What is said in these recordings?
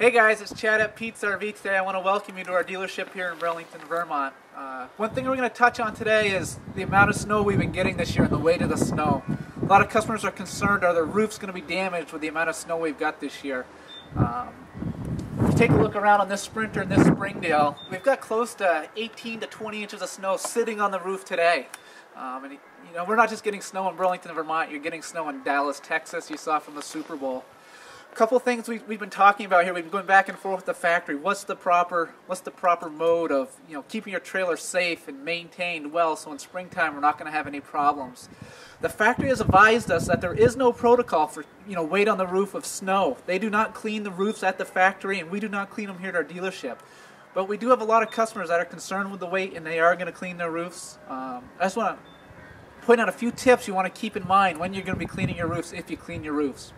Hey guys, it's Chad at Pete's RV today. I want to welcome you to our dealership here in Burlington, Vermont. Uh, one thing we're going to touch on today is the amount of snow we've been getting this year and the weight of the snow. A lot of customers are concerned are their roofs going to be damaged with the amount of snow we've got this year. Um, if you take a look around on this Sprinter and this Springdale, we've got close to 18 to 20 inches of snow sitting on the roof today. Um, and you know, we're not just getting snow in Burlington, Vermont, you're getting snow in Dallas, Texas, you saw from the Super Bowl couple things we, we've been talking about here. We've been going back and forth with the factory. What's the proper What's the proper mode of you know keeping your trailer safe and maintained well, so in springtime we're not going to have any problems. The factory has advised us that there is no protocol for you know weight on the roof of snow. They do not clean the roofs at the factory, and we do not clean them here at our dealership. But we do have a lot of customers that are concerned with the weight, and they are going to clean their roofs. Um, I just want to point out a few tips you want to keep in mind when you're going to be cleaning your roofs if you clean your roofs.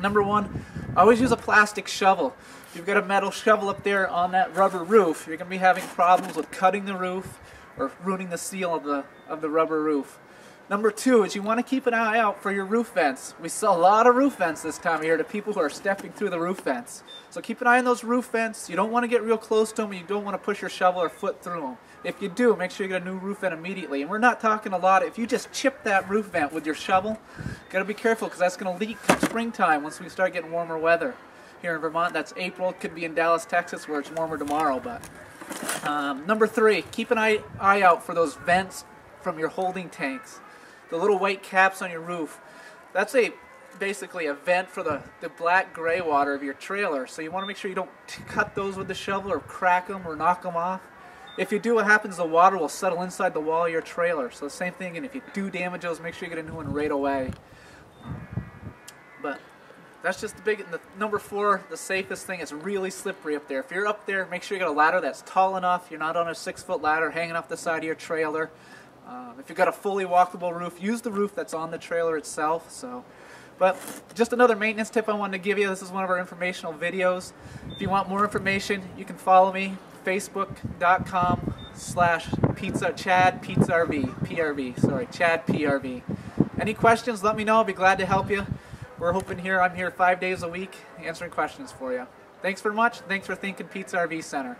Number one, always use a plastic shovel. If you've got a metal shovel up there on that rubber roof, you're going to be having problems with cutting the roof or ruining the seal of the, of the rubber roof. Number two is you want to keep an eye out for your roof vents. We sell a lot of roof vents this time of year to people who are stepping through the roof vents. So keep an eye on those roof vents. You don't want to get real close to them and you don't want to push your shovel or foot through them. If you do, make sure you get a new roof vent immediately. And we're not talking a lot. If you just chip that roof vent with your shovel, got to be careful because that's going to leak come springtime once we start getting warmer weather. Here in Vermont, that's April. Could be in Dallas, Texas, where it's warmer tomorrow. But um, number three, keep an eye, eye out for those vents from your holding tanks the little white caps on your roof, that's a basically a vent for the, the black gray water of your trailer. So you want to make sure you don't cut those with the shovel or crack them or knock them off. If you do, what happens, the water will settle inside the wall of your trailer. So the same thing, and if you do damage those, make sure you get a new one right away. But that's just the big, the number four, the safest thing, is really slippery up there. If you're up there, make sure you got a ladder that's tall enough. You're not on a six foot ladder hanging off the side of your trailer. Um, if you've got a fully walkable roof, use the roof that's on the trailer itself. So, But just another maintenance tip I wanted to give you. This is one of our informational videos. If you want more information, you can follow me, facebook.com slash pizza chad Pete's RV prv sorry chad prv any questions let me know i'll be glad to help you we're hoping here i'm here five days a week answering questions for you thanks very much thanks for thinking Pete's RV center